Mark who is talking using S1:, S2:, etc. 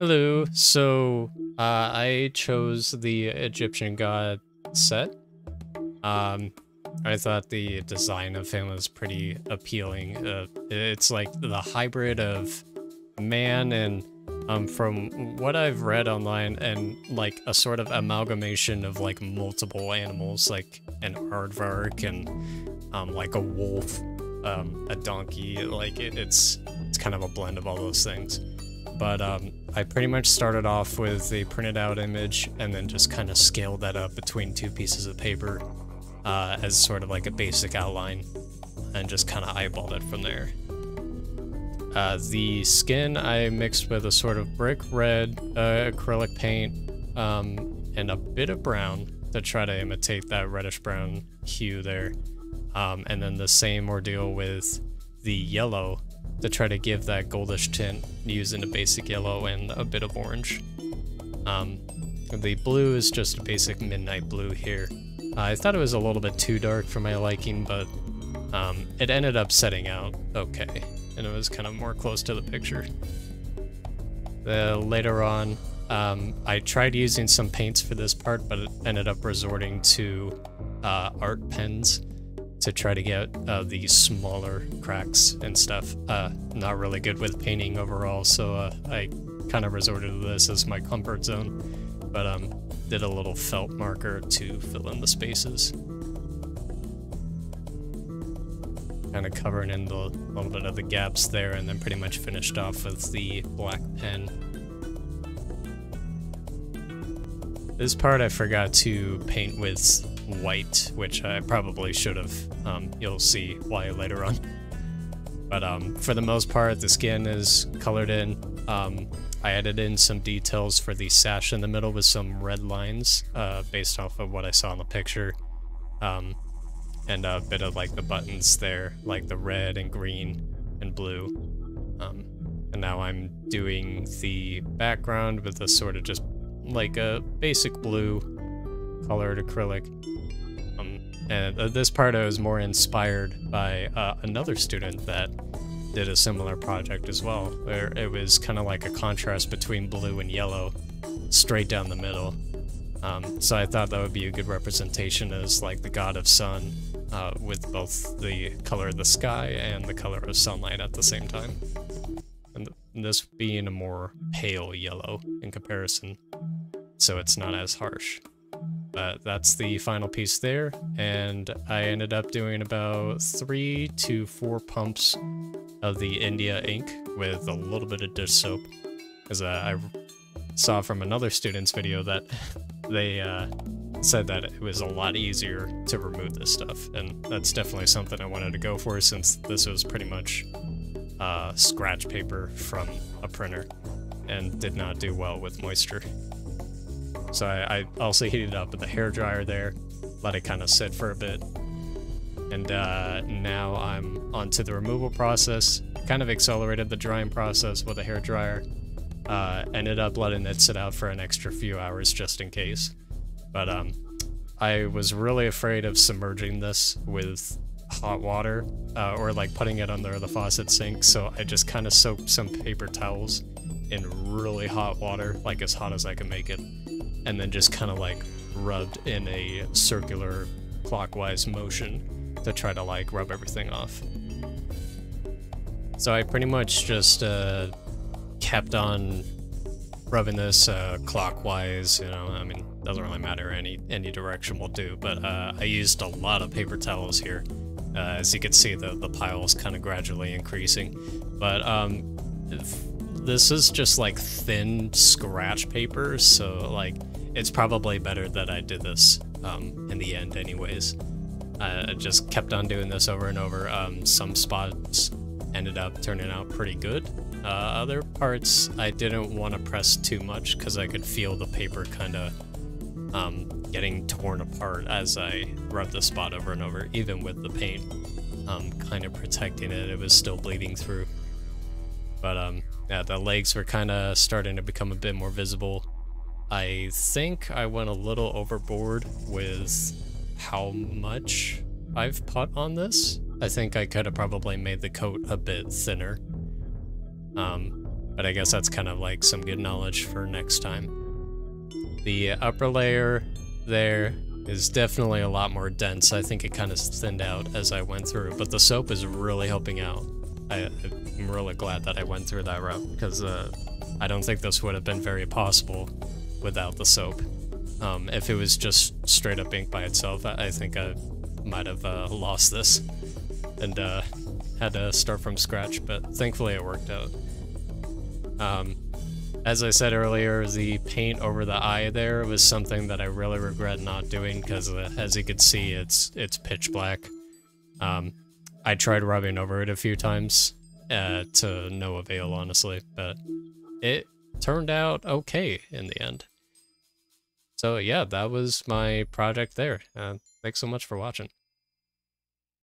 S1: Hello. So uh, I chose the Egyptian god Set. Um, I thought the design of him was pretty appealing. Uh, it's like the hybrid of man and um, from what I've read online and like a sort of amalgamation of like multiple animals like an aardvark and um, like a wolf, um, a donkey. Like it, it's it's kind of a blend of all those things. But um, I pretty much started off with a printed out image and then just kind of scaled that up between two pieces of paper uh, as sort of like a basic outline and just kind of eyeballed it from there. Uh, the skin I mixed with a sort of brick red uh, acrylic paint um, and a bit of brown to try to imitate that reddish brown hue there. Um, and then the same ordeal with the yellow to try to give that goldish tint using a basic yellow and a bit of orange. Um, the blue is just a basic midnight blue here. Uh, I thought it was a little bit too dark for my liking, but um, it ended up setting out okay, and it was kind of more close to the picture. The, later on, um, I tried using some paints for this part, but it ended up resorting to uh, art pens to try to get uh, these smaller cracks and stuff. Uh, not really good with painting overall, so uh, I kind of resorted to this as my comfort zone, but um, did a little felt marker to fill in the spaces. Kind of covering in the little bit of the gaps there, and then pretty much finished off with the black pen. This part I forgot to paint with white, which I probably should have. Um, you'll see why later on. But um, for the most part, the skin is colored in. Um, I added in some details for the sash in the middle with some red lines uh, based off of what I saw in the picture. Um, and a bit of like the buttons there, like the red and green and blue. Um, and now I'm doing the background with a sort of just like a basic blue colored acrylic. And uh, this part I was more inspired by uh, another student that did a similar project as well, where it was kind of like a contrast between blue and yellow, straight down the middle. Um, so I thought that would be a good representation as like the god of sun, uh, with both the color of the sky and the color of sunlight at the same time. And this being a more pale yellow in comparison, so it's not as harsh. But that's the final piece there, and I ended up doing about three to four pumps of the India ink with a little bit of dish soap, because uh, I saw from another student's video that they uh, said that it was a lot easier to remove this stuff, and that's definitely something I wanted to go for since this was pretty much uh, scratch paper from a printer and did not do well with moisture. So I, I also heated up with the hair dryer there, let it kind of sit for a bit. And uh, now I'm onto the removal process. Kind of accelerated the drying process with a hair dryer. Uh, ended up letting it sit out for an extra few hours just in case. But um, I was really afraid of submerging this with hot water uh, or like putting it under the faucet sink. So I just kind of soaked some paper towels in really hot water, like as hot as I could make it and then just kind of like rubbed in a circular clockwise motion to try to like rub everything off. So I pretty much just uh, kept on rubbing this uh, clockwise, you know, I mean, doesn't really matter, any any direction will do, but uh, I used a lot of paper towels here. Uh, as you can see, the, the pile is kind of gradually increasing, but um, this is just like thin scratch paper, so like it's probably better that I did this um, in the end anyways. I just kept on doing this over and over. Um, some spots ended up turning out pretty good. Uh, other parts I didn't want to press too much because I could feel the paper kind of um, getting torn apart as I rubbed the spot over and over, even with the paint um, kind of protecting it. It was still bleeding through. But um, yeah, the legs were kind of starting to become a bit more visible. I think I went a little overboard with how much I've put on this. I think I could have probably made the coat a bit thinner. Um, but I guess that's kind of like some good knowledge for next time. The upper layer there is definitely a lot more dense. I think it kind of thinned out as I went through, but the soap is really helping out. I, am really glad that I went through that route, because uh, I don't think this would have been very possible without the soap. Um, if it was just straight up ink by itself, I, I think I might have uh, lost this and uh, had to start from scratch, but thankfully it worked out. Um, as I said earlier, the paint over the eye there was something that I really regret not doing because, uh, as you can see, it's it's pitch black. Um, I tried rubbing over it a few times uh, to no avail, honestly, but it turned out okay in the end. So yeah, that was my project there. Uh, thanks so much for watching.